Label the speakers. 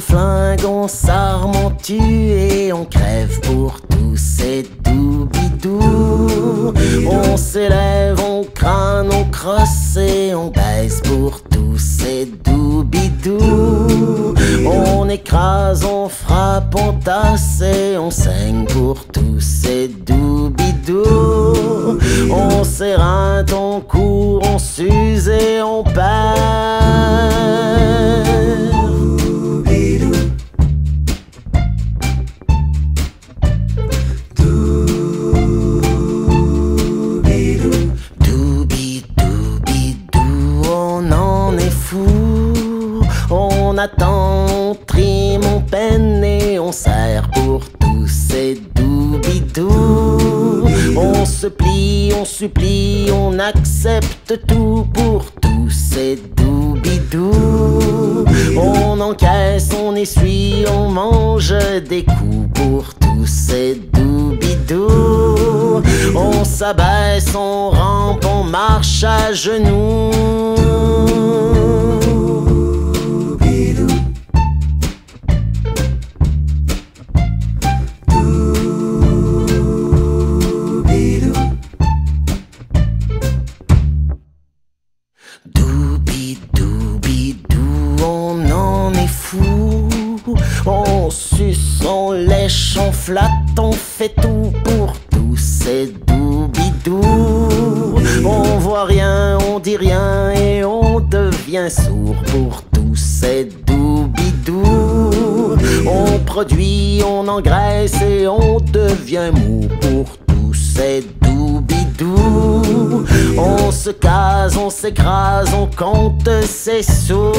Speaker 1: flingue, on s'arme, on tue et on crève pour tous ces doubidous. On s'élève, on crâne, on crosse et on baisse pour tous ces doubidous. On écrase, on frappe, on tasse et on saigne pour tous ces doubidous. On s'éreinte, on court, on s'use et on perd. On en est fou. On attend, on trime, on peine et on sert pour tous ces doubidous. On se plie, on supplie, on accepte tout pour tous ces doubidous. On encaisse, on essuie, on mange des coups pour tous ces doubidous. On s'abaisse, on rampe, on marche à genoux. On lèche, on flatte, on fait tout pour tous ces doubidous. On voit rien, on dit rien et on devient sourd pour tous ces doubidous. On produit, on engraisse et on devient mou pour tous ces doubidous. On se case, on s'écrase, on compte ses sous.